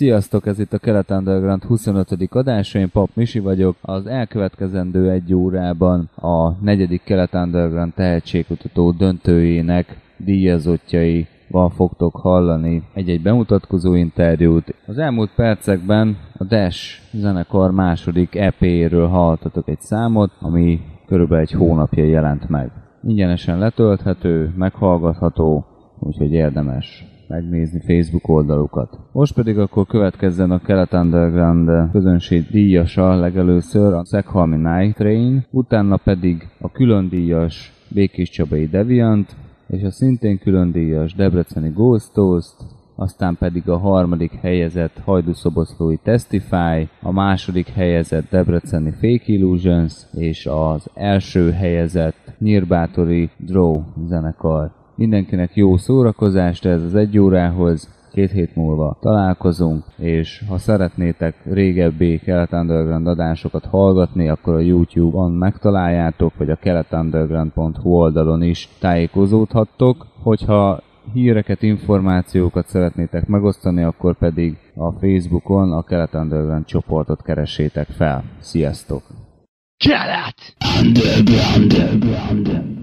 Sziasztok, ez itt a Kelet Underground 25. adása, én Pap Misi vagyok. Az elkövetkezendő egy órában a negyedik Kelet Underground tehetségkutató döntőjének díjazottjai van fogtok hallani egy-egy bemutatkozó interjút. Az elmúlt percekben a Dash zenekar második EP-ről hallhattatok egy számot, ami körülbelül egy hónapja jelent meg. Ingyenesen letölthető, meghallgatható, úgyhogy érdemes megnézni Facebook oldalukat. Most pedig akkor következzen a Kelet Underground közönség díjasa legelőször a Szekhalmi Night Train, utána pedig a külön díjas Békés Csabai Deviant, és a szintén külön díjas Debreceni Ghost Toast, aztán pedig a harmadik helyezett Hajdúszoboszlói Testify, a második helyezett Debreceni Fake Illusions, és az első helyezett Nyírbátori Draw zenekar. Mindenkinek jó szórakozást ez az egy órához, két hét múlva találkozunk, és ha szeretnétek régebbi Kelet Underground adásokat hallgatni, akkor a YouTube-on megtaláljátok, vagy a keletunderground.hu oldalon is tájékozódhattok. Hogyha híreket, információkat szeretnétek megosztani, akkor pedig a Facebookon a Kelet Underground csoportot keressétek fel. Sziasztok! Kelet! Underground, underground.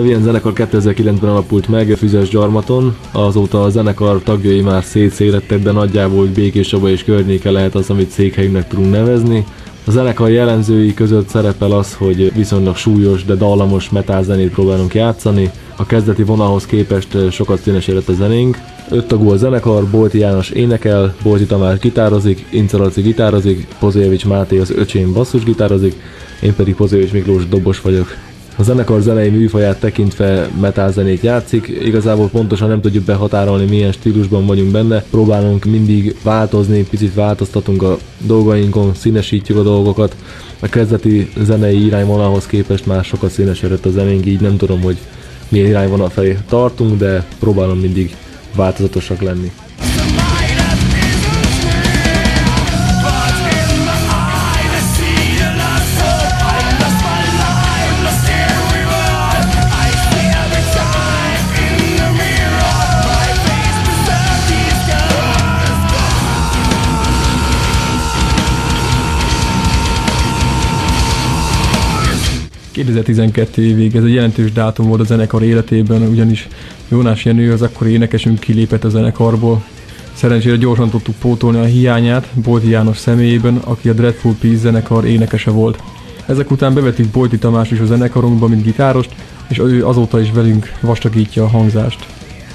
A Nevian zenekar 2009-ben alapult meg Füzes Gyarmaton, azóta a zenekar tagjai már szétszélettek, de nagyjából Békés és környéke lehet az, amit székhelyünknek tudunk nevezni. A zenekar jellemzői között szerepel az, hogy viszonylag súlyos, de dallamos zenét próbálunk játszani. A kezdeti vonalhoz képest sokat színesedett a zenénk. Öt tagú a zenekar, Bolti János énekel, Bolti Tamás gitározik, Incalaci gitározik, Pozévics Máté az öcsém basszus gitározik, én pedig Pozévics Miklós dobos vagyok. A zenekar zenei műfaját tekintve metal zenét játszik, igazából pontosan nem tudjuk behatárolni milyen stílusban vagyunk benne, próbálunk mindig változni, picit változtatunk a dolgainkon, színesítjük a dolgokat. A kezdeti zenei irányvonalhoz képest már sokat színesedett a zenénk, így nem tudom, hogy milyen irányvonal felé tartunk, de próbálom mindig változatosak lenni. Évig ez egy jelentős dátum volt a zenekar életében, ugyanis Jónás Jenő az akkor énekesünk kilépett a zenekarból. Szerencsére gyorsan tudtuk pótolni a hiányát Bolti János személyében, aki a Dreadful Peace zenekar énekese volt. Ezek után bevettük Bolti Tamás is a zenekarunkba, mint gitárost, és ő azóta is velünk vastagítja a hangzást.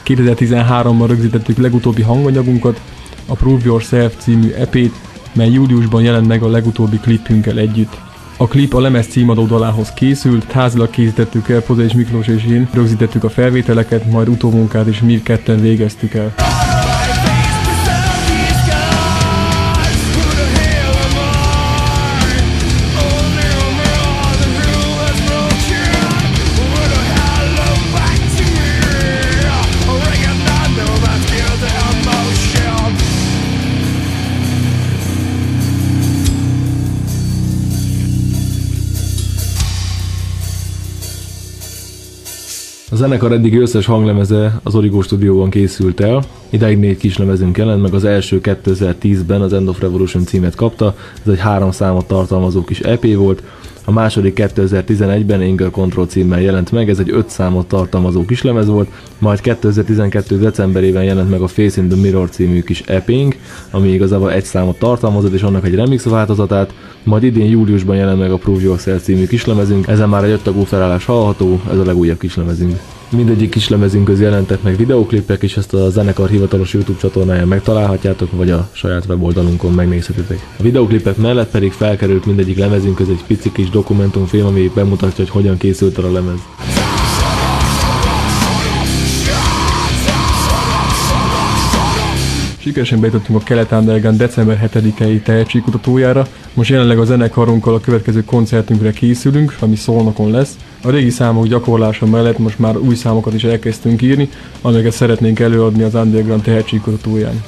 2013-ban rögzítettük legutóbbi hanganyagunkat, a Prove Yourself című epét, mely júliusban jelent meg a legutóbbi klipünkkel együtt. A klip a lemez címadó dalához készült, házilag készítettük el, Poza és Miklós és én, rögzítettük a felvételeket, majd utómunkát is mi ketten végeztük el. A zenekar eddig összes hanglemeze az Origo stúdióban készült el. Idáig négy kislemezünk jelent, meg az első 2010-ben az End of Revolution címet kapta. Ez egy három számot tartalmazó kis EP volt. A második 2011-ben Anger Control címmel jelent meg, ez egy öt számot tartalmazó kislemez volt, majd 2012. decemberében jelent meg a Face in the Mirror című kis eping, ami igazából egy számot tartalmazott, és annak egy remix változatát, majd idén júliusban jelent meg a Prove Yourself című kislemezünk, ezen már egy öttagú felállás hallható, ez a legújabb kislemezünk. Mindegyik kislemezünkhöz jelentek meg videoklipek, és ezt a zenekar hivatalos YouTube csatornáján megtalálhatjátok, vagy a saját weboldalunkon megnézhetitek. A videoklipek mellett pedig felkerült mindegyik lemezünkhöz egy pici kis dokumentumfilm, ami bemutatja, hogy hogyan készült el a lemez. Sikeresen bejutottunk a Kelet Underground december 7-i tehetségkutatójára. Most jelenleg a zenekarunkkal a következő koncertünkre készülünk, ami Szolnokon lesz. A régi számok gyakorlása mellett most már új számokat is elkezdtünk írni, amiket szeretnénk előadni az Underground tehetségkutatóján.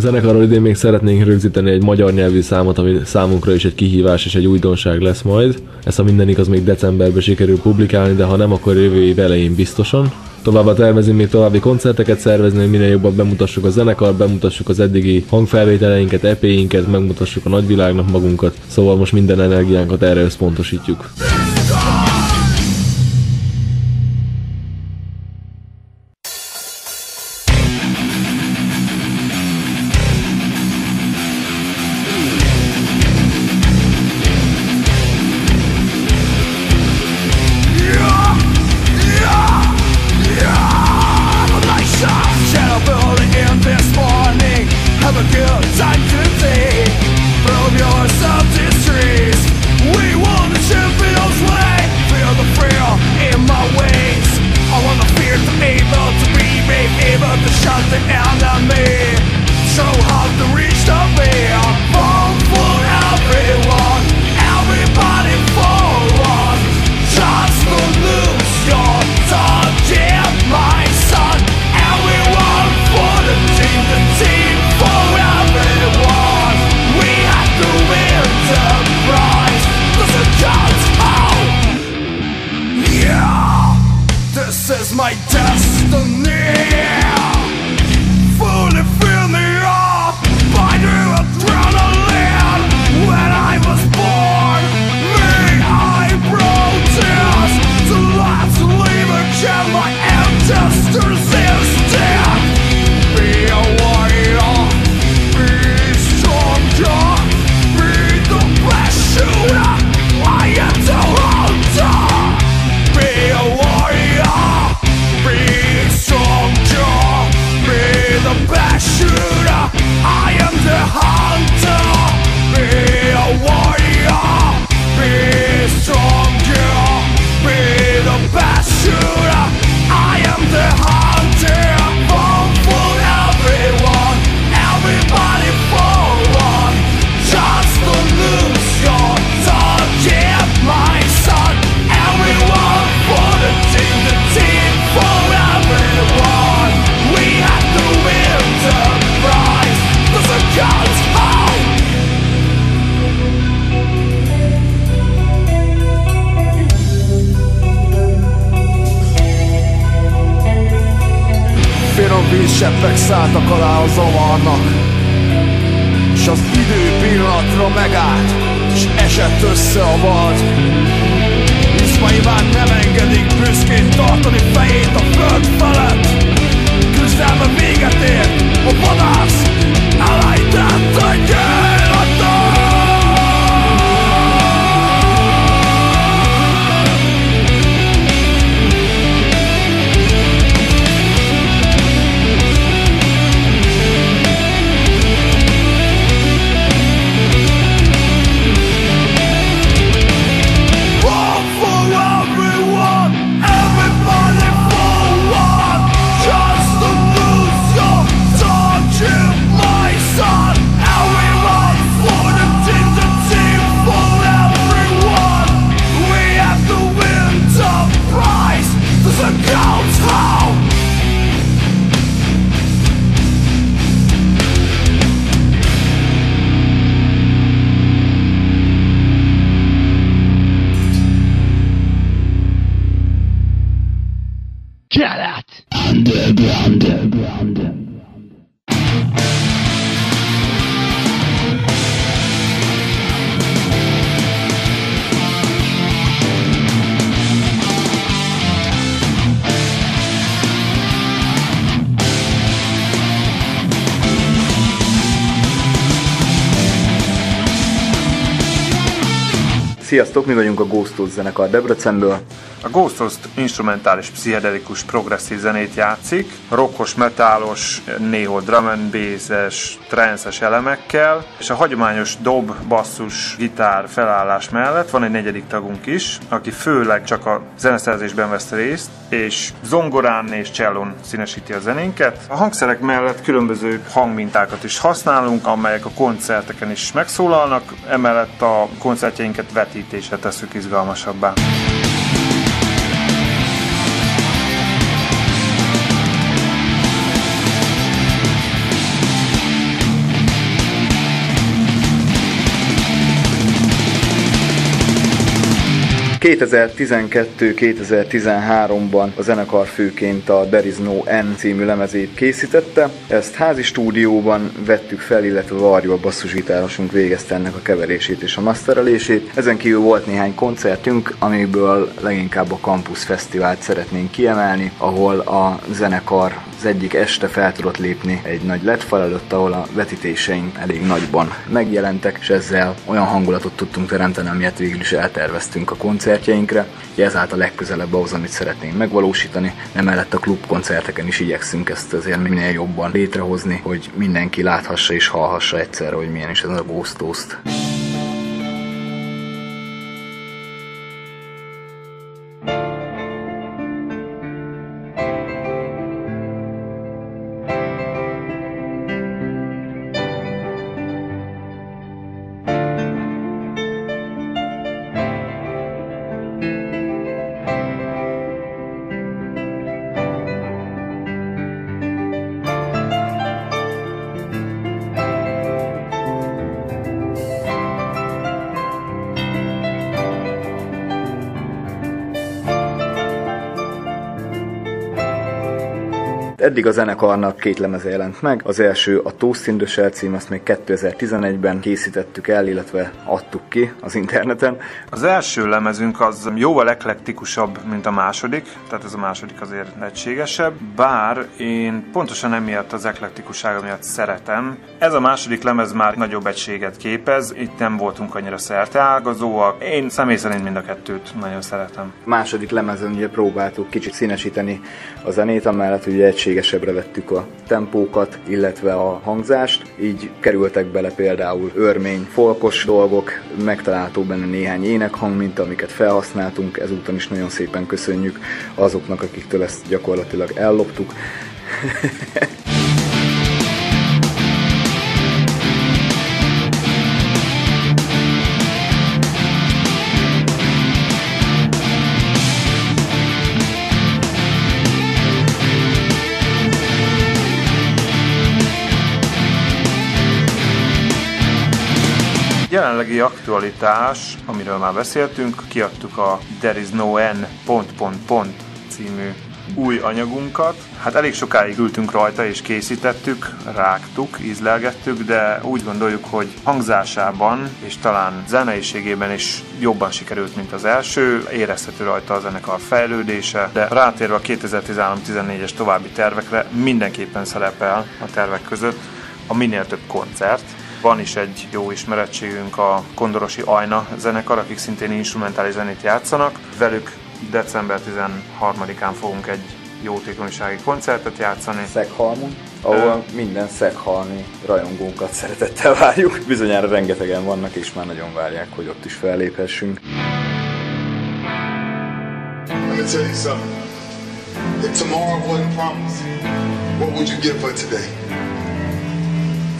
A zenekarról idén még szeretnénk rögzíteni egy magyar nyelvű számot, ami számunkra is egy kihívás és egy újdonság lesz majd. Ezt a minden igaz még decemberben sikerül publikálni, de ha nem, akkor jövő év elején biztosan. Továbbá tervezünk még további koncerteket szervezni, hogy minél jobban bemutassuk a zenekar, bemutassuk az eddigi hangfelvételeinket, EP-inket, megmutassuk a nagyvilágnak magunkat, szóval most minden energiánkat erre összpontosítjuk. Sziasztok, mi vagyunk a Ghost Toast zenekar Debrecenből. A Ghost Host instrumentális, pszichedelikus, progresszív zenét játszik, rockos, metálos, néhol drum and bass-es, trance elemekkel, és a hagyományos dob, basszus, gitár felállás mellett van egy negyedik tagunk is, aki főleg csak a zeneszerzésben vesz részt, és zongorán és csellón színesíti a zenénket. A hangszerek mellett különböző hangmintákat is használunk, amelyek a koncerteken is megszólalnak, emellett a koncertjeinket vetítésre tesszük izgalmasabbá. – 2012-2013-ban a zenekar főként a There Is No N című lemezét készítette. Ezt házi stúdióban vettük fel, illetve Varjú a basszusgitárosunk végezte ennek a keverését és a masterelését. Ezen kívül volt néhány koncertünk, amiből leginkább a Campus Fesztivált szeretnénk kiemelni, ahol a zenekar az egyik este fel tudott lépni egy nagy LED fal előtt, ahol a vetítéseink elég nagyban megjelentek, és ezzel olyan hangulatot tudtunk teremteni, amilyet végül is elterveztünk a koncertjeinkre. Ugye ezáltal legközelebb ahhoz, amit szeretnénk megvalósítani, emellett a klubkoncerteken is igyekszünk ezt azért minél jobban létrehozni, hogy mindenki láthassa és hallhassa egyszerre, hogy milyen is ez a Ghost Toast. Eddig a zenekarnak két lemeze jelent meg. Az első a Shell cím, azt még 2011-ben készítettük el, illetve adtuk ki az interneten. Az első lemezünk az jóval eklektikusabb, mint a második, tehát ez a második azért egységesebb, bár én pontosan emiatt az eklektikussága miatt szeretem. Ez a második lemez már nagyobb egységet képez, itt nem voltunk annyira szerteágazóak. Én személy szerint mind a kettőt nagyon szeretem. második lemezen ugye próbáltuk kicsit színesíteni a zenét, amellett ugye egység egészségesebbre vettük a tempókat, illetve a hangzást, így kerültek bele például örmény, folkos dolgok, megtalálható benne néhány énekhang, mint amiket felhasználtunk, ezúton is nagyon szépen köszönjük azoknak, akiktől ezt gyakorlatilag elloptuk. Jelenlegi aktualitás, amiről már beszéltünk, kiadtuk a There is no N pont, pont, pont című új anyagunkat. Hát elég sokáig ültünk rajta és készítettük, rágtuk, ízlelgettük, de úgy gondoljuk, hogy hangzásában és talán zeneiségében is jobban sikerült, mint az első. Érezhető rajta a zenekar fejlődése, de rátérve a 2013-14-es további tervekre mindenképpen szerepel a tervek között a minél több koncert, van is egy jó ismerettségünk a Kondorosi Ajna zenekar, akik szintén instrumentális zenét játszanak. Velük december 13-án fogunk egy jótékonysági koncertet játszani. Szeghalmon, ahol minden szeghalmi rajongónkat szeretettel várjuk. Bizonyára rengetegen vannak, és már nagyon várják, hogy ott is felléphessünk. Let me tell you something. If tomorrow wasn't promised, what would you give for today?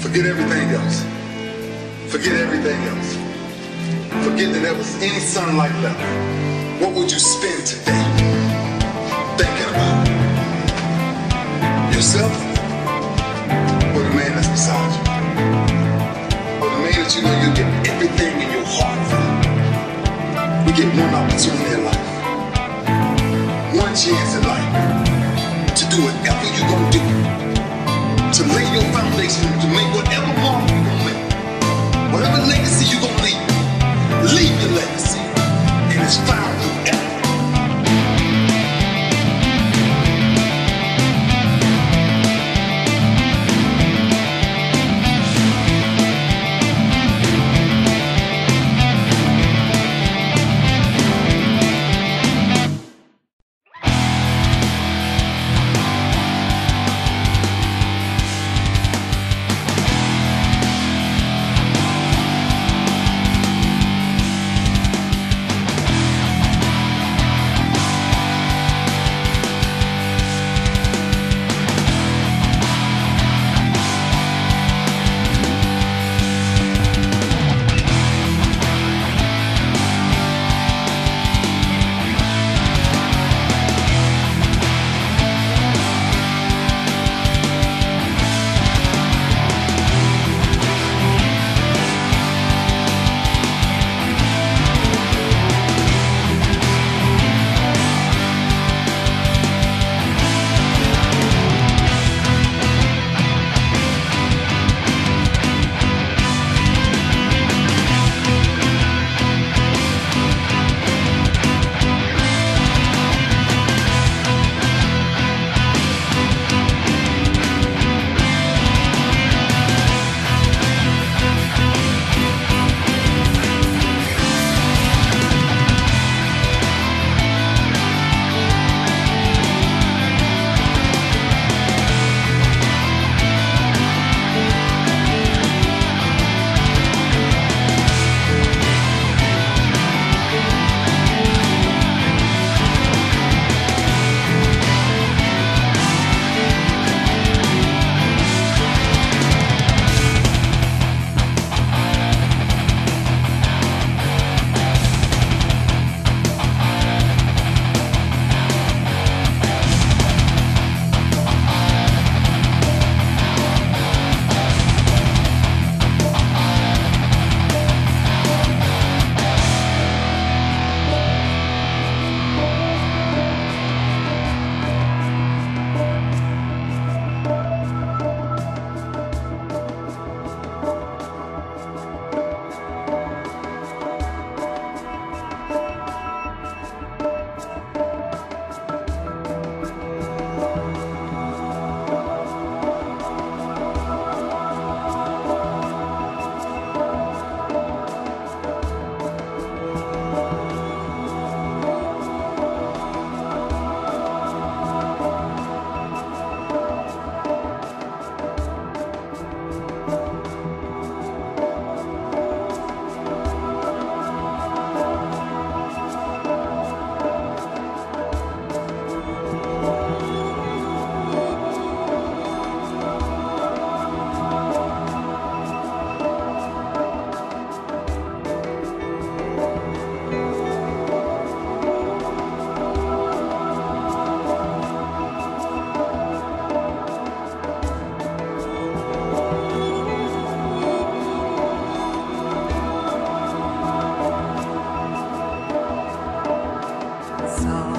Forget everything else. Forget everything else. Forget that there was any sunlight left. What would you spend today thinking about? Yourself or the man that's beside you? Or the man that you know you get everything in your heart from? You get one opportunity in life, one chance your foundation, to make whatever mark you're gonna make, whatever legacy you're gonna leave, leave your legacy. And it's found song.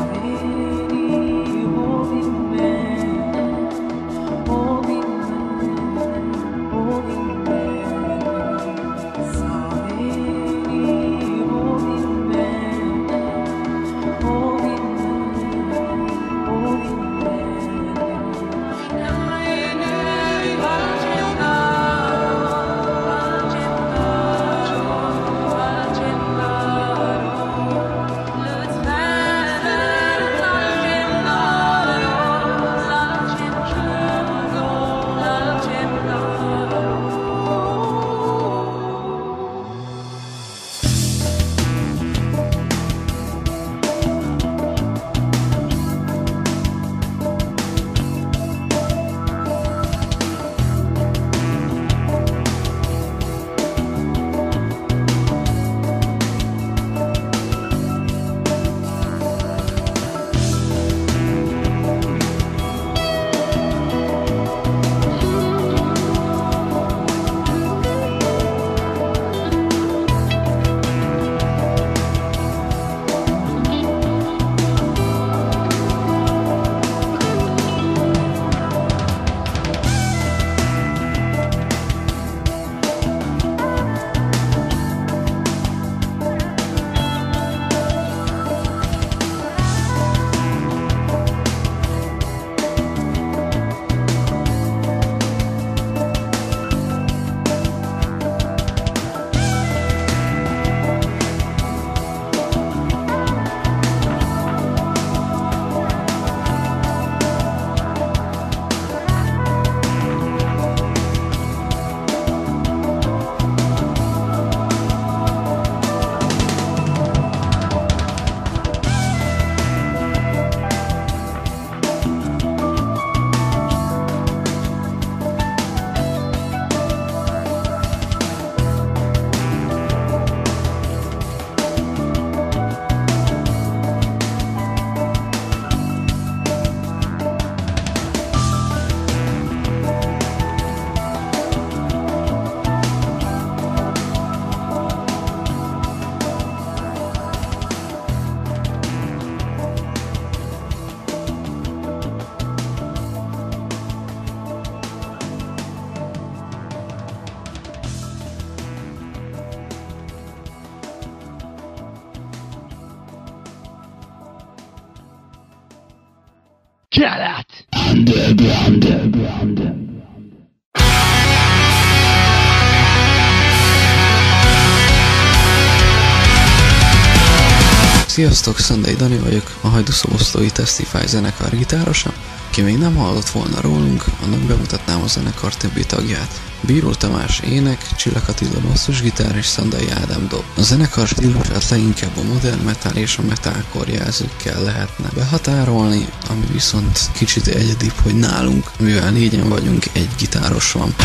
Sziasztok, Sunday Dani vagyok, a Hajdúszoboszlói Testify zenekar gitárosa. Ki még nem hallott volna rólunk, annak bemutatnám a zenekar többi tagját. Bíró Tamás ének, Csillag Attila basszusgitár és Szandai Ádám dob. A zenekar stílusát leginkább a modern metal és a metalcore jelzőkkel lehetne behatárolni, ami viszont kicsit egyedibb, hogy nálunk, mivel négyen vagyunk, egy gitáros van.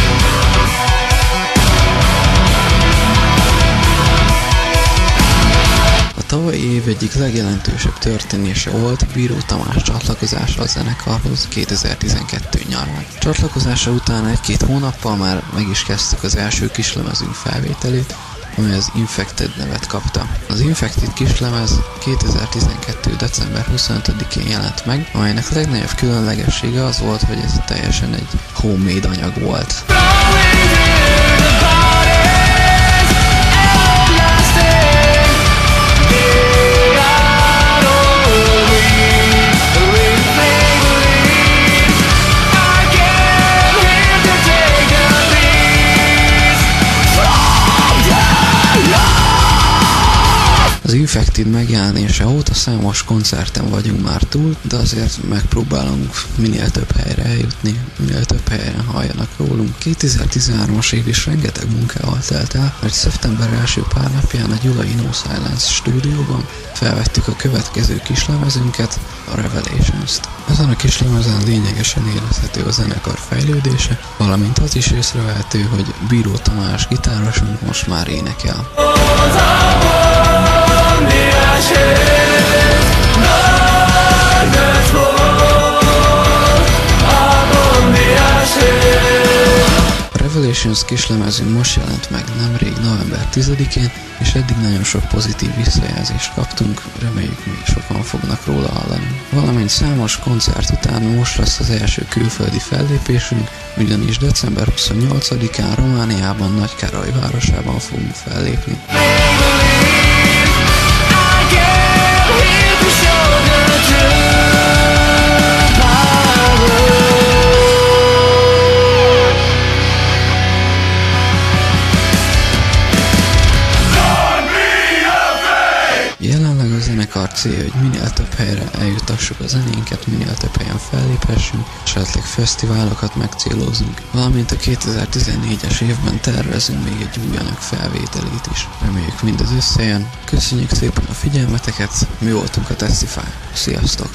Tavalyi év egyik legjelentősebb történése volt Bíró Tamás csatlakozása a zenekarhoz 2012 nyarán. Csatlakozása után egy-két hónappal már meg is kezdtük az első kislemezünk felvételét, amely az Infected nevet kapta. Az Infected kislemez 2012. december 25-én jelent meg, amelynek legnagyobb különlegessége az volt, hogy ez teljesen egy homemade anyag volt. Az Infected megjelenése óta számos koncerten vagyunk már túl, de azért megpróbálunk minél több helyre eljutni, minél több helyen halljanak rólunk. 2013-as év is rengeteg munkával telt el, mert szeptember első pár napján a Gyulai No Silence stúdióban felvettük a következő kislemezünket, a Revelations-t. Ezen a kislemezen lényegesen érezhető a zenekar fejlődése, valamint az is észrevehető, hogy Bíró Tamás gitárosunk most már énekel. A Revelations kislemezünk most jelent meg nemrég november 10-én, és eddig nagyon sok pozitív visszajelzést kaptunk, reméljük még sokan fognak róla hallani. Valamint számos koncert után most lesz az első külföldi fellépésünk, ugyanis december 28-án Romániában Nagykároly városában fogunk fellépni. Jelenleg a célja, hogy minél több helyre eljutassuk a zenénket, minél több helyen felléphessünk, esetleg fesztiválokat megcélozunk, valamint a 2014-es évben tervezünk még egy új felvételét is. Reméljük mindez összejön. Köszönjük szépen a figyelmeteket, mi voltunk a Testify. Sziasztok!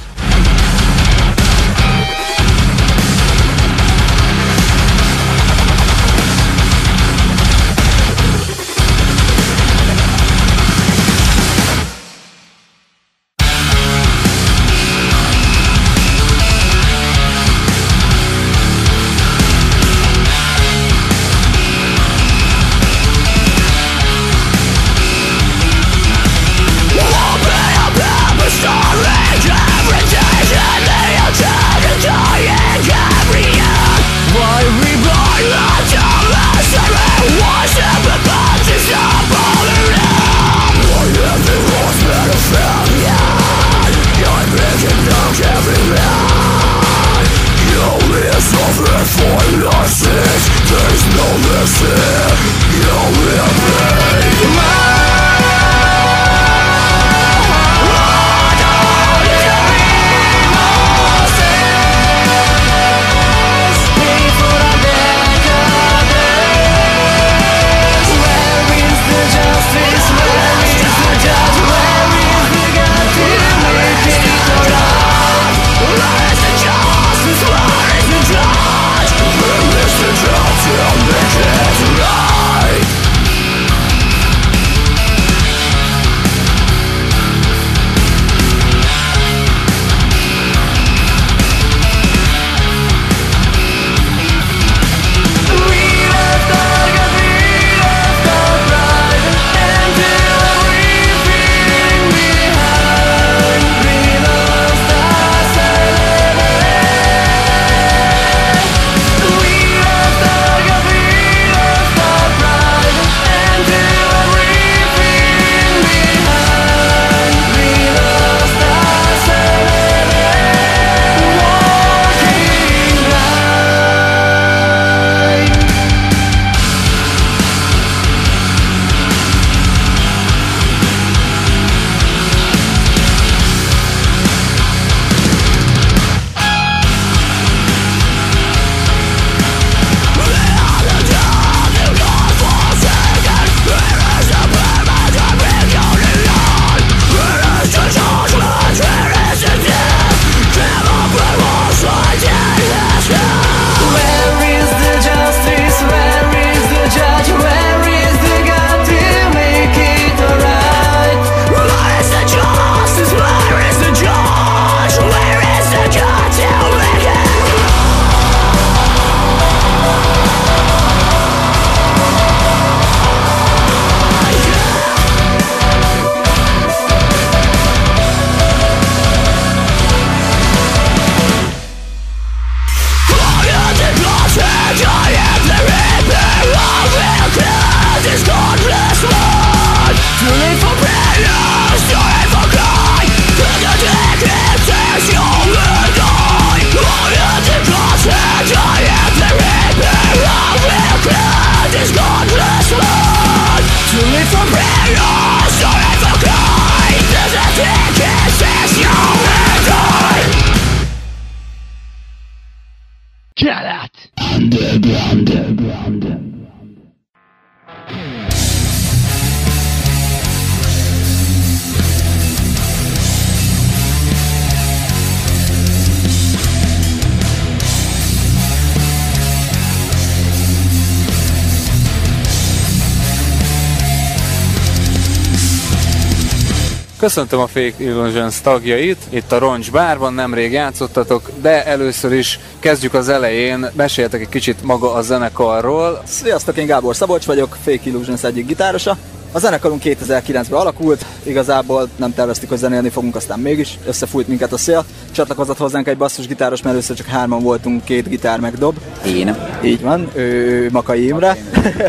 Köszöntöm a Fake Illusions tagjait, itt a Roncs Bárban nemrég játszottatok, de először is kezdjük az elején, meséltek egy kicsit maga a zenekarról. Sziasztok, én Gábor Szabolcs vagyok, Fake Illusions egyik gitárosa. A zenekarunk 2009-ben alakult, igazából nem terveztük, hogy zenélni fogunk, aztán mégis összefújt minket a szél. Csatlakozott hozzánk egy basszusgitáros, mert először csak hárman voltunk, két gitár meg dob. Én. Így van, ő Makai Imre,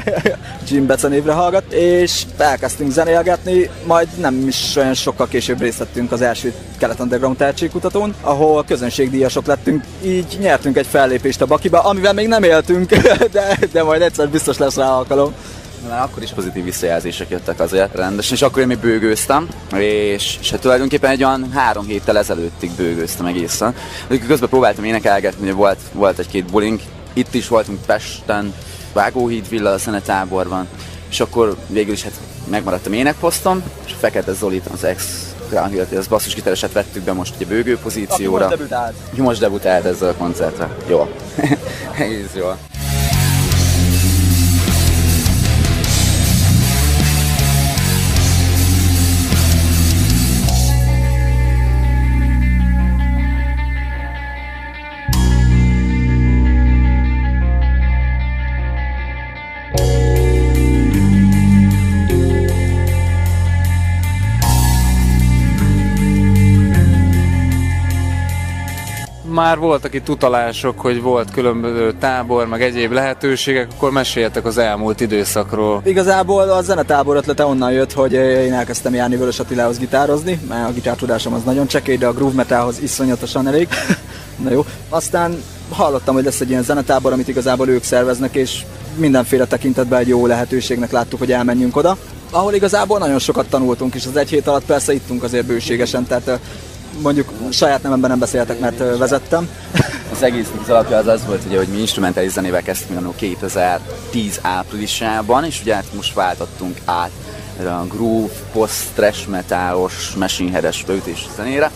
Jim Beca névre hallgat, és elkezdtünk zenélgetni, majd nem is olyan sokkal később részt vettünk az első Kelet Underground tehetségkutatón, ahol közönségdíjasok lettünk, így nyertünk egy fellépést a Bakiba, amivel még nem éltünk, de, de majd egyszer biztos lesz rá alkalom. Már akkor is pozitív visszajelzések jöttek azért rendesen, és akkor én még bőgőztem, és, és hát tulajdonképpen egy olyan három héttel ezelőttig bőgőztem egészen. Közben próbáltam énekelgetni, hogy volt, volt egy-két bulink, itt is voltunk Pesten, Vágóhíd Villa a zenetáborban, és akkor végül is hát megmaradtam énekposztom, és Fekete Zolit, az ex Ground Hill, az basszusgitareset vettük be most ugye bőgő pozícióra. Aki most debütált. Aki most debutált ezzel a koncertre. Jó. Egész jó. Már voltak itt utalások, hogy volt különböző tábor, meg egyéb lehetőségek, akkor meséljetek az elmúlt időszakról. Igazából a zenetábor ötlete onnan jött, hogy én elkezdtem járni Vörös Attilához gitározni, mert a gitártudásom az nagyon csekély, de a groove metalhoz iszonyatosan elég. Na jó. Aztán hallottam, hogy lesz egy ilyen zenetábor, amit igazából ők szerveznek, és mindenféle tekintetben egy jó lehetőségnek láttuk, hogy elmenjünk oda. Ahol igazából nagyon sokat tanultunk, és az egy hét alatt persze ittunk azért bőségesen, tehát mondjuk saját nememben nem beszéltek, mert vezettem. Az egész az alapja az az volt, ugye, hogy mi instrumentális zenével kezdtünk annó 2010 áprilisában, és ugye hát most váltottunk át a groove, post trash metalos, machine heades beütés zenére,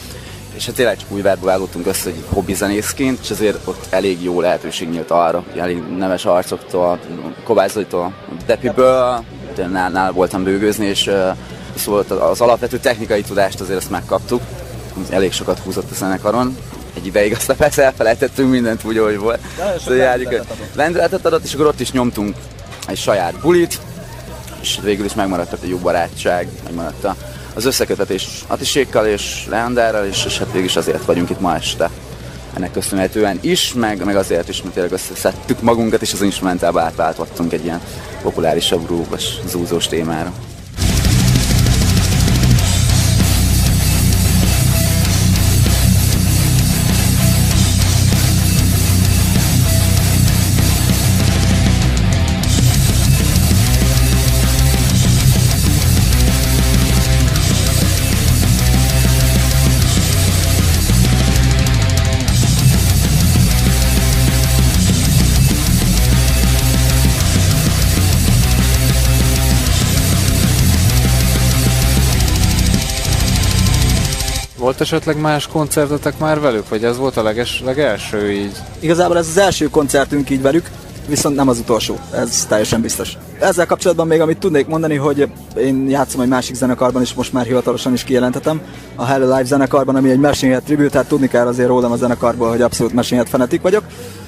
és hát tényleg csak úgy verbe vágottunk össze, hogy hobbi zenészként, és azért ott elég jó lehetőség nyílt arra, hogy elég neves arcoktól, Kovács Zolitól, Depiből, nála nál voltam bőgőzni, és szóval az alapvető technikai tudást azért ezt megkaptuk, elég sokat húzott a zenekaron, egy ideig aztán persze elfelejtettünk mindent úgy, ahogy volt. sok Szóval lendületet adott. Lendületet adott, és akkor ott is nyomtunk egy saját bulit, és végül is megmaradt egy jó barátság, megmaradt a- az összekötetés Atisékkal és Leandárral, és, és hát végül is azért vagyunk itt ma este. Ennek köszönhetően is, meg, meg azért is, mert tényleg összeszedtük magunkat, és az instrumentálba átváltottunk egy ilyen populárisabb grúvos, zúzós témára. Volt esetleg más koncertetek már velük, vagy ez volt a leges, legelső így? Igazából ez az első koncertünk így velük, viszont nem az utolsó, ez teljesen biztos. Ezzel kapcsolatban még amit tudnék mondani, hogy én játszom egy másik zenekarban is, most már hivatalosan is kijelentetem, a Hello Live zenekarban, ami egy Machine Head tehát tudni kell azért rólam a zenekarból, hogy abszolút Machine fanatik vagyok.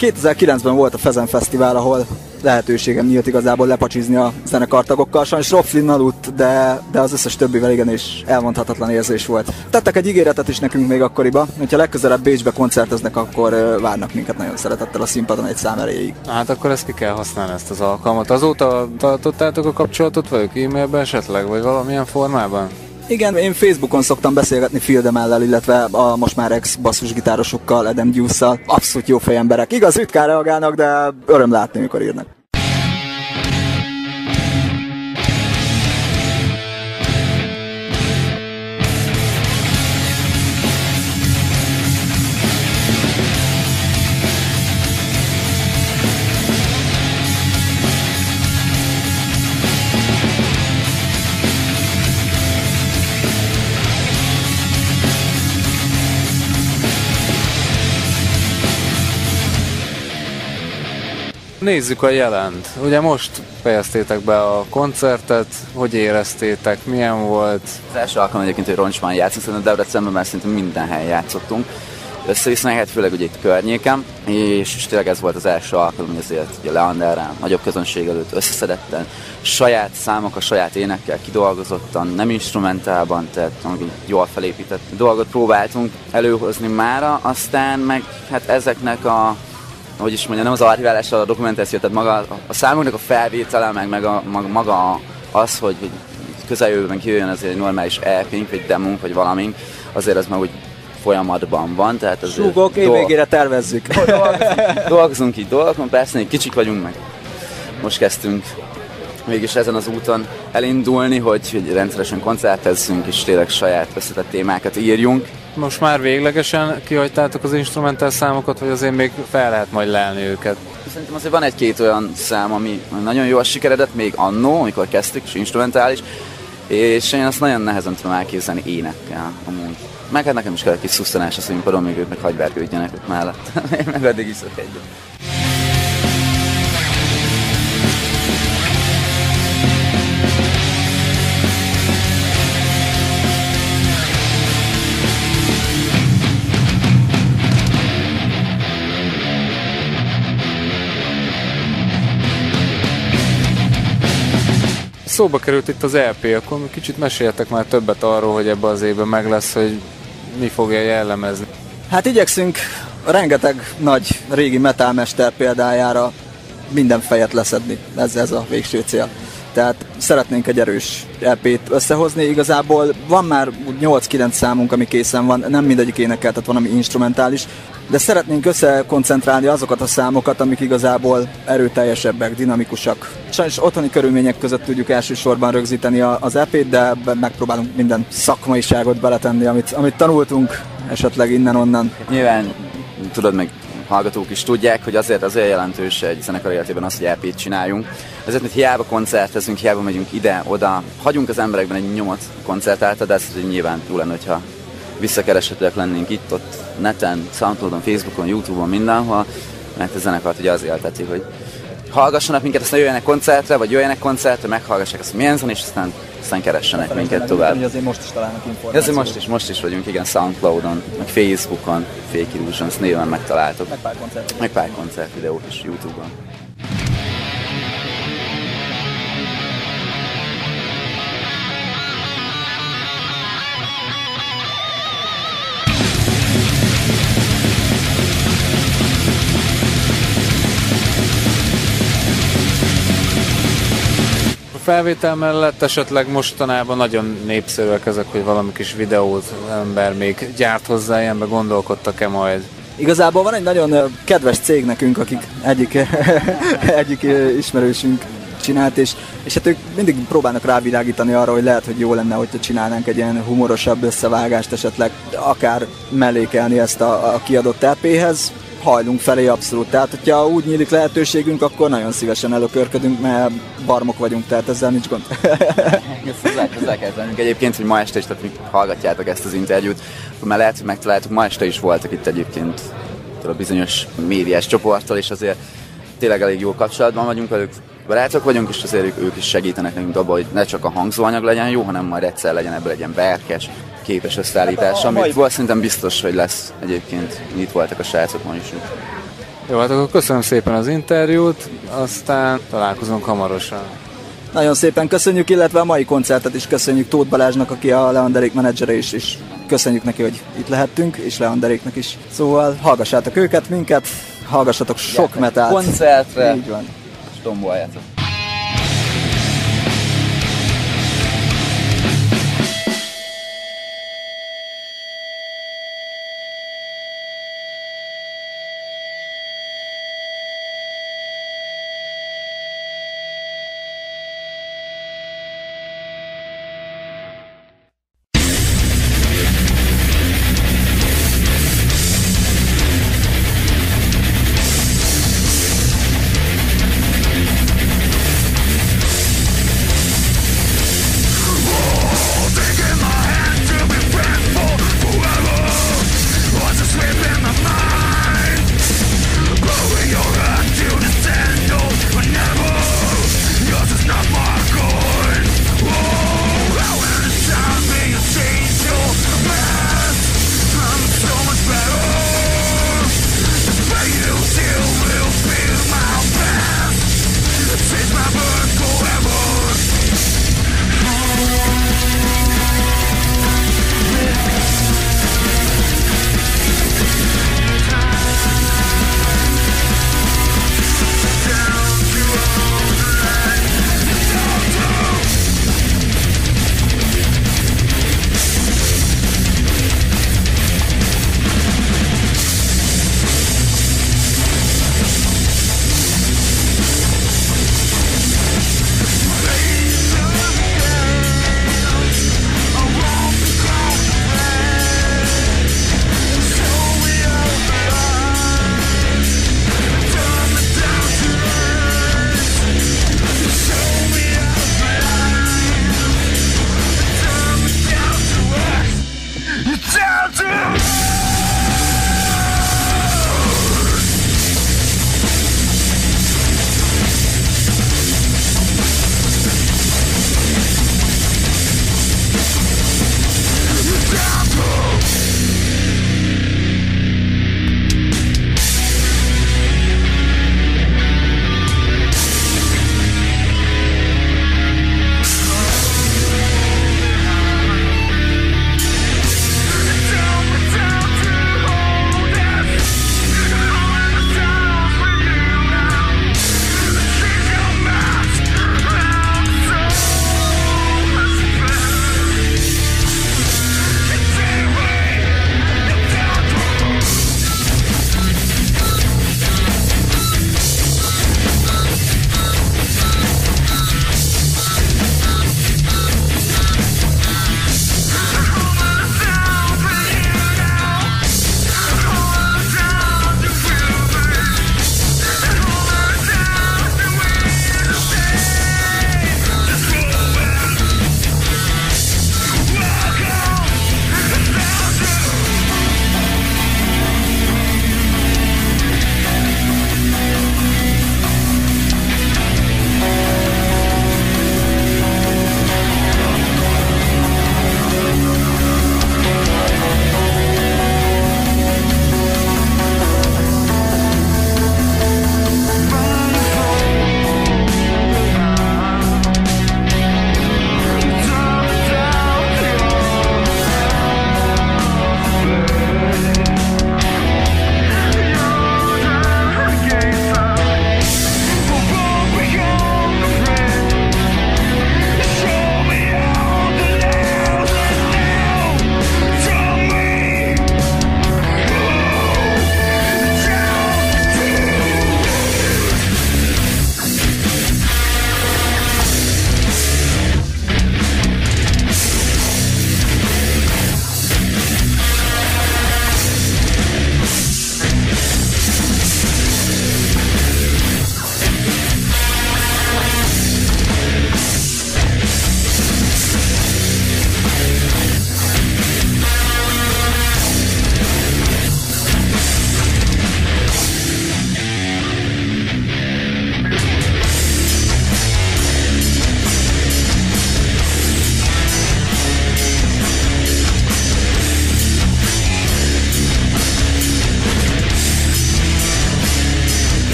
2009-ben volt a Fezen Fesztivál, ahol lehetőségem nyílt igazából lepacsizni a zenekartagokkal. Sajnos Rob Flynn aludt, de, de az összes többivel igen, és elmondhatatlan érzés volt. Tettek egy ígéretet is nekünk még akkoriban, hogyha legközelebb Bécsbe koncerteznek, akkor várnak minket nagyon szeretettel a színpadon egy szám erejéig. Hát akkor ezt ki kell használni, ezt az alkalmat. Azóta tartottátok a kapcsolatot velük e-mailben esetleg, vagy valamilyen formában? Igen, én Facebookon szoktam beszélgetni Fildemellel, illetve a most már ex basszusgitárosokkal, Adam Duce-szal. Abszolút jó fejemberek. Igaz, ritkán reagálnak, de öröm látni, amikor írnak. Nézzük a jelent. Ugye most fejeztétek be a koncertet, hogy éreztétek, milyen volt? Az első alkalom egyébként, hogy Roncsban játszunk, szerintem Debrecenben már szinte minden helyen játszottunk összevisznek, hát főleg ugye itt környéken, és, és tényleg ez volt az első alkalom, hogy azért ugye Leanderrel, nagyobb közönség előtt összeszedetten, saját számok, a saját énekkel kidolgozottan, nem instrumentálban, tehát ami jól felépített dolgot próbáltunk előhozni mára, aztán meg hát ezeknek a hogy is mondja, nem az archiválása, a dokumentáció, tehát maga a számoknak a felvétele, meg, meg a, maga, az, hogy, hogy közeljövőben kijöjjön az egy normális elpink, vagy demunk, vagy valamink, azért az már úgy folyamatban van. Tehát azért Súgok, évvégére tervezzük. Dolgozunk, dolgozunk így dolgokon, persze még kicsik vagyunk meg. Most kezdtünk mégis ezen az úton elindulni, hogy, hogy rendszeresen koncertezzünk, és tényleg saját összetett témákat írjunk. Most már véglegesen kihagytátok az instrumentál számokat, vagy azért még fel lehet majd lelni őket? Szerintem azért van egy-két olyan szám, ami nagyon jól sikeredett, még annó, amikor kezdtük, és instrumentális, és én azt nagyon nehezen tudom elképzelni énekkel amúgy. Meg hát nekem is kell egy kis szusztanás a színpadon, még ők meg hagyvergődjenek ott mellett. Én meg addig iszok egyet. Szóba került itt az EP, akkor kicsit meséljetek már többet arról, hogy ebbe az évben meg lesz, hogy mi fogja jellemezni. Hát igyekszünk rengeteg nagy régi metalmester példájára minden fejet leszedni. Ez, ez a végső cél. Tehát szeretnénk egy erős EP-t összehozni. Igazából van már 8-9 számunk, ami készen van, nem mindegyik énekel, tehát van, ami instrumentális, de szeretnénk összekoncentrálni azokat a számokat, amik igazából erőteljesebbek, dinamikusak. Sajnos otthoni körülmények között tudjuk elsősorban rögzíteni az EP-t, de megpróbálunk minden szakmaiságot beletenni, amit, amit tanultunk esetleg innen-onnan. Nyilván tudod meg hallgatók is tudják, hogy azért az olyan jelentős egy zenekar életében az, hogy EP-t csináljunk. Ezért, hogy hiába koncertezünk, hiába megyünk ide-oda, hagyunk az emberekben egy nyomot koncertálta, de ez nyilván túl lenne, hogyha visszakereshetőek lennénk itt, ott neten, Soundcloudon, Facebookon, Youtube-on, mindenhol, mert a zenekart ugye az élteti, hogy hallgassanak minket, aztán jöjjenek koncertre, vagy jöjjenek koncertre, meghallgassák azt, milyen zen, és aztán, aztán keressenek aztán minket tovább. Hogy azért most is találnak információt. Azért most is, most is vagyunk, igen, Soundcloudon, meg Facebookon, Fake Illusions néven megtaláltok. Meg pár koncert. Meg pár is Youtube-on. Felvétel mellett esetleg mostanában nagyon népszerűek ezek, hogy valami kis videót ember még gyárt hozzá, ilyenbe gondolkodtak-e majd? Igazából van egy nagyon kedves cég nekünk, akik egyik, egyik ismerősünk csinált, és, és hát ők mindig próbálnak rávilágítani arra, hogy lehet, hogy jó lenne, hogyha csinálnánk egy ilyen humorosabb összevágást, esetleg akár mellékelni ezt a, a kiadott EP-hez hajlunk felé abszolút. Tehát, hogyha úgy nyílik lehetőségünk, akkor nagyon szívesen előkörködünk, mert barmok vagyunk, tehát ezzel nincs gond. hozzá kell tennünk egyébként, hogy ma este is, tehát hallgatjátok ezt az interjút, már lehet, hogy megtaláltuk, ma este is voltak itt egyébként a bizonyos médiás csoporttal, és azért tényleg elég jó kapcsolatban vagyunk velük, barátok vagyunk, és azért ők, ők is segítenek nekünk abban, hogy ne csak a hangzóanyag legyen jó, hanem majd egyszer legyen ebből legyen berkes, képes összeállítás, amit mai... szerintem biztos, hogy lesz egyébként. Itt voltak a srácok ma is. Jó, hát akkor köszönöm szépen az interjút, aztán találkozunk hamarosan. Nagyon szépen köszönjük, illetve a mai koncertet is köszönjük Tóth Balázsnak, aki a Leanderék menedzsere is, és köszönjük neki, hogy itt lehettünk, és Leanderéknek is. Szóval hallgassátok őket, minket, hallgassatok sok metált. Koncertre. Így van. És tomboljátok.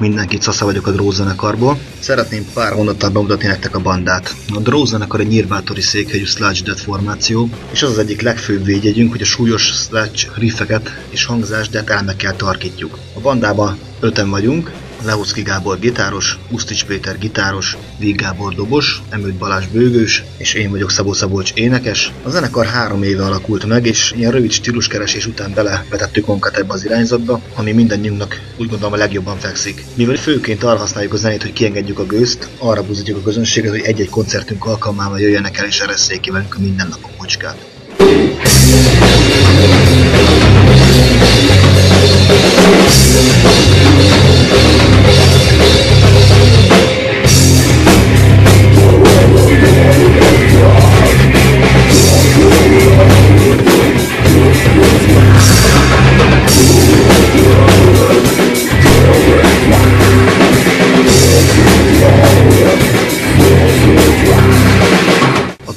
Mindenkit, Szasza vagyok a Dróz zenekarból. Szeretném pár mondattal bemutatni nektek a bandát. A Dróz zenekar egy nyírbátori székhelyű sludge death formáció, és az az egyik legfőbb védjegyünk, hogy a súlyos sludge riffeket és hangzás death elmekkel tarkítjuk. A bandában öten vagyunk, Lehoczki Gábor gitáros, Usztics Péter gitáros, Víg Gábor dobos, Emőt Balázs bőgős, és én vagyok Szabó Szabolcs énekes. A zenekar három éve alakult meg, és ilyen rövid stíluskeresés után belevetettük magunkat ebbe az irányzatba, ami mindannyiunknak úgy gondolom a legjobban fekszik. Mivel főként arra használjuk a zenét, hogy kiengedjük a gőzt, arra buzítjuk a közönséget, hogy egy-egy koncertünk alkalmával jöjjenek el és eresszék ki velünk a mindennapok mocskát. A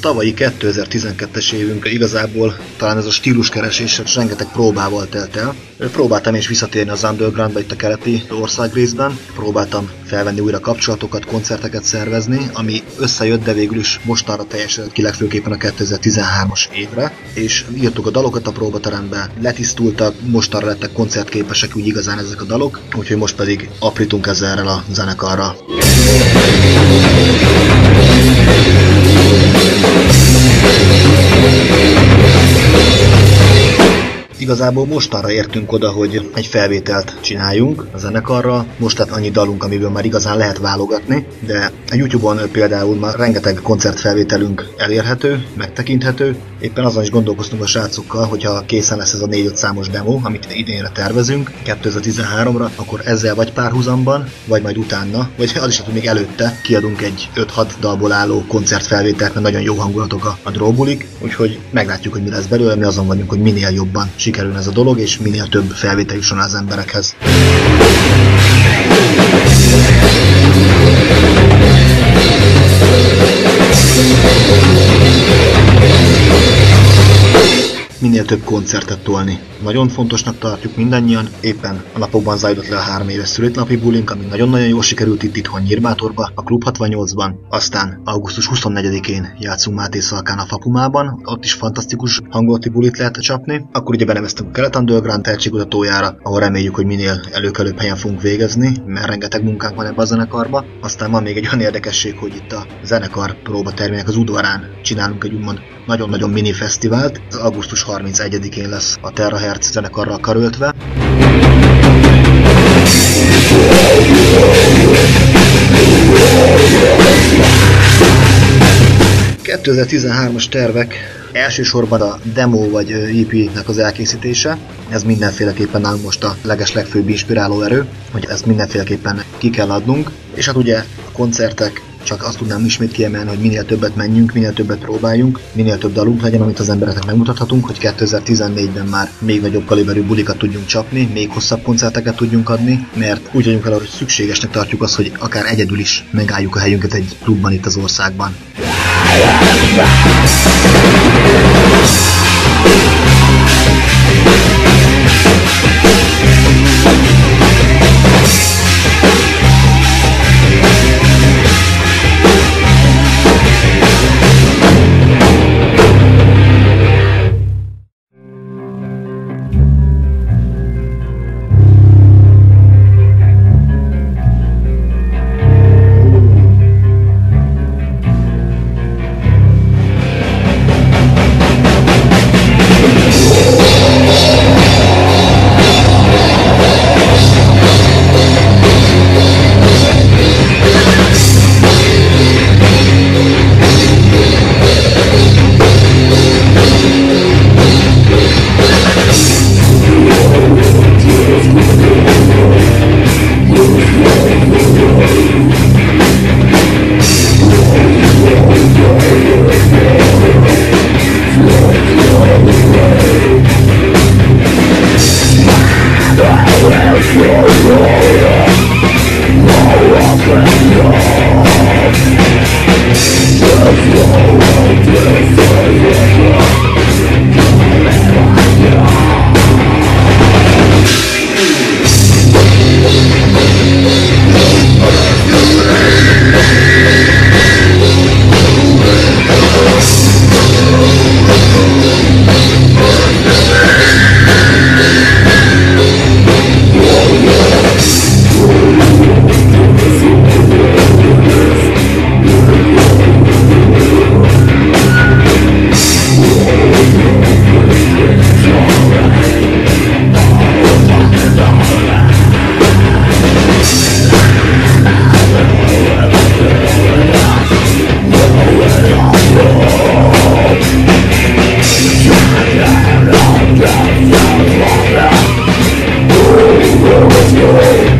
tavalyi 2012-es évünk igazából talán ez a stíluskeresés rengeteg próbával telt el. Próbáltam is visszatérni az undergroundba itt a keleti országrészben, próbáltam felvenni újra kapcsolatokat, koncerteket szervezni, ami összejött, de végül is mostanra teljesedett ki legfőképpen a 2013-as évre, és írtuk a dalokat a próbaterembe, letisztultak, mostanra lettek koncertképesek úgy igazán ezek a dalok, úgyhogy most pedig aprítunk ezzel a zenekarra. Igazából mostanra értünk oda, hogy egy felvételt csináljunk a zenekarra. Most lett annyi dalunk, amiből már igazán lehet válogatni, de a YouTube-on például már rengeteg koncertfelvételünk elérhető, megtekinthető. Éppen azon is gondolkoztunk a srácokkal, hogyha készen lesz ez a 4-5 számos demo, amit idénre tervezünk, 2013-ra, akkor ezzel vagy párhuzamban, vagy majd utána, vagy az is, hogy még előtte kiadunk egy 5-6 dalból álló koncertfelvételt, mert nagyon jó hangulatok a, a dróbulik, úgyhogy meglátjuk, hogy mi lesz belőle, mi azon vagyunk, hogy minél jobban sikerül ez a dolog, és minél több felvétel jusson az emberekhez. Minél több koncertet tolni. Nagyon fontosnak tartjuk mindannyian, éppen a napokban zajlott le a három éves születnapi bulink, ami nagyon-nagyon jól sikerült itt itthon Nyírbátorba, a Klub 68-ban, aztán augusztus 24-én játszunk Máté Szalkán a Fapumában, ott is fantasztikus hangolati bulit lehet csapni, akkor ugye beneveztünk a Kelet Underground tehetségkutatójára, ahol reméljük, hogy minél előkelőbb helyen fogunk végezni, mert rengeteg munkánk van ebbe a zenekarba. Aztán van még egy olyan érdekesség, hogy itt a zenekar próbatermének az udvarán csinálunk egy úgymond nagyon-nagyon mini fesztivált. Az augusztus 31-én lesz a Terahertz zenekarral karöltve. 2013-as tervek elsősorban a demo vagy EP-nek az elkészítése. Ez mindenféleképpen nálunk most a leges legfőbb inspiráló erő, hogy ezt mindenféleképpen ki kell adnunk. És hát ugye a koncertek, csak azt tudnám ismét kiemelni, hogy minél többet menjünk, minél többet próbáljunk, minél több dalunk legyen, amit az embereknek megmutathatunk, hogy 2014-ben már még nagyobb kaliberű bulikat tudjunk csapni, még hosszabb koncerteket tudjunk adni, mert úgy vagyunk vele, hogy szükségesnek tartjuk azt, hogy akár egyedül is megálljuk a helyünket egy klubban itt az országban. Yeah. Amén.